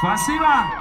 ¡Spasiba!